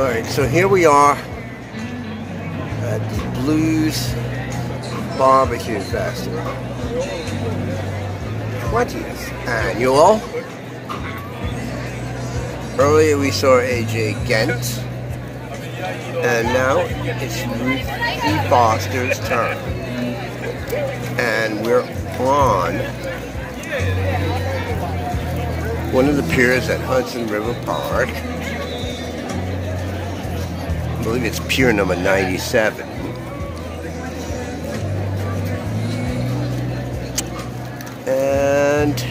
All right, so here we are at the Blues Barbecue Festival. 20th annual. Earlier we saw AJ Ghent. And now it's Ruthie Foster's turn. And we're on one of the piers at Hudson River Park. I believe it's pier number 97. And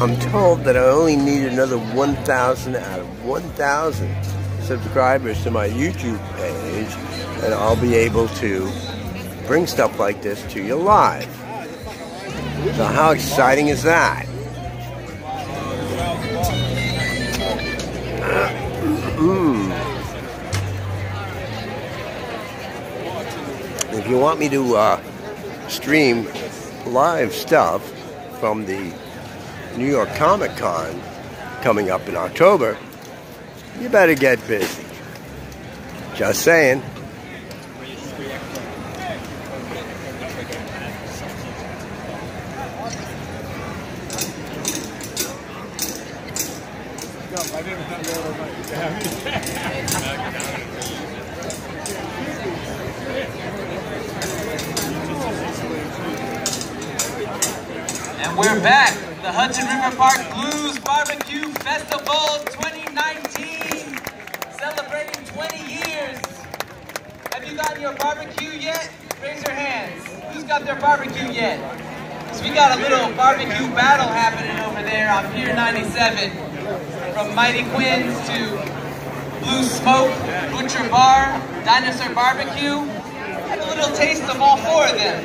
I'm told that I only need another 1,000 out of 1,000 subscribers to my YouTube page, and I'll be able to bring stuff like this to you live. So how exciting is that? Mm. If you want me to uh, stream live stuff from the New York Comic Con coming up in October, you better get busy. Just saying. And we're back. The Hudson River Park Blues Barbecue Festival 2019. Celebrating 20 years. Have you gotten your barbecue yet? Raise your hands. Who's got their barbecue yet? So we got a little barbecue battle happening over there on Pier 97. From Mighty Quinn's to Blue Smoke, Butcher Bar, Dinosaur Barbecue. Have a little taste of all four of them.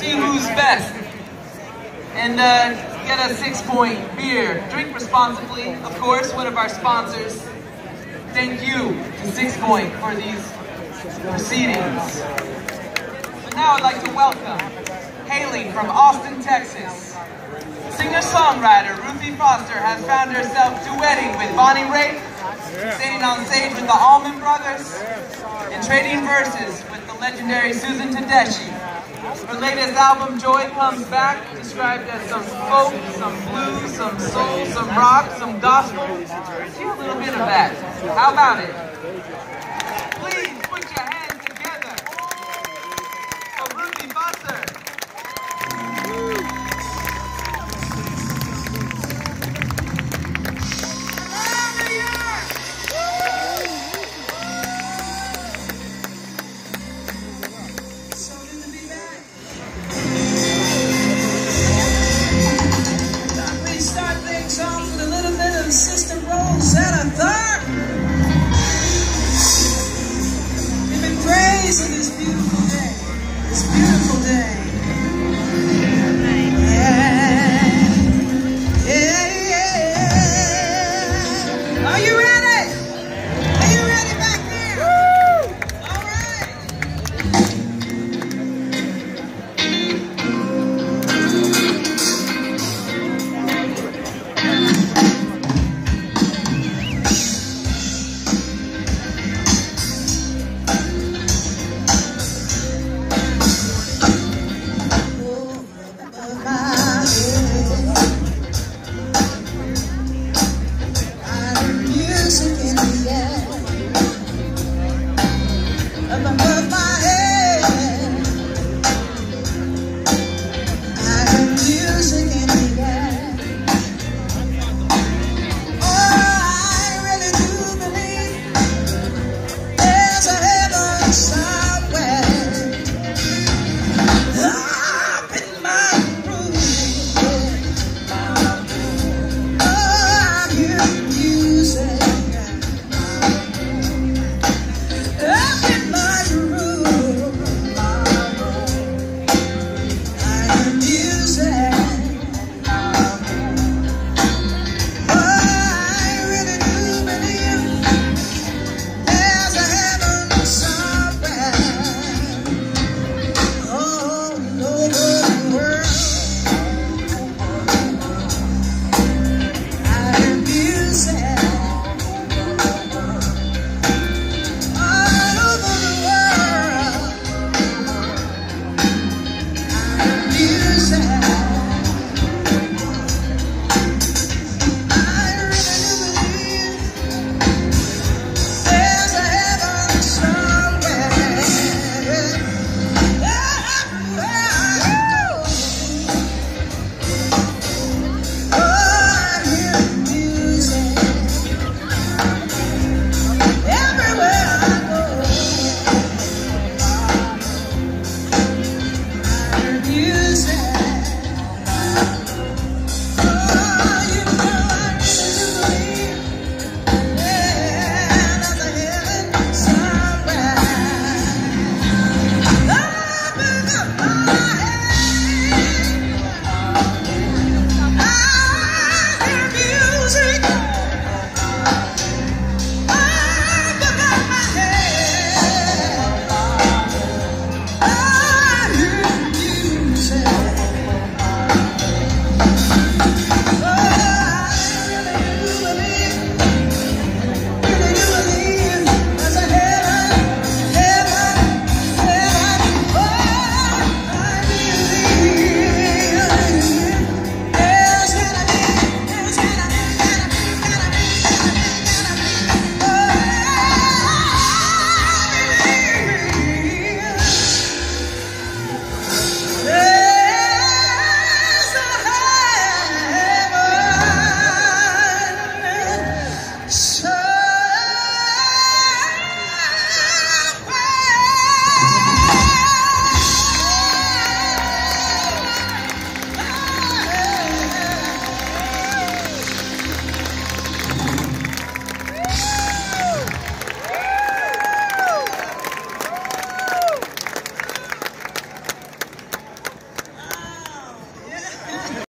See who's best and uh, get a Sixpoint beer. Drink responsibly, of course, one of our sponsors. Thank you to Sixpoint for these proceedings. But now I'd like to welcome, Haley from Austin, Texas, singer-songwriter Ruthie Foster has found herself duetting with Bonnie Raitt, standing on stage with the Allman Brothers, and trading verses with the legendary Susan Tedeschi. Her latest album, Joy Comes Back, described as some folk, some blues, some soul, some rock, some gospel. See a little bit of that. How about it?